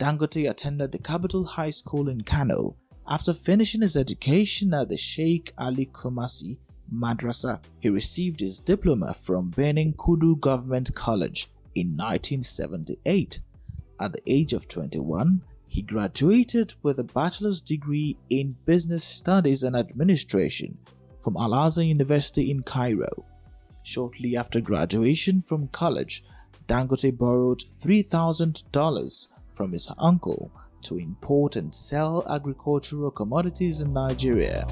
Dangote attended the Capital High School in Kano after finishing his education at the Sheikh Ali Kumasi Madrasa. He received his diploma from Birnin Kudu Government College in 1978. At the age of 21, he graduated with a bachelor's degree in business studies and administration from Al Azhar University in Cairo. Shortly after graduation from college, Dangote borrowed $3,000 from his uncle to import and sell agricultural commodities in Nigeria.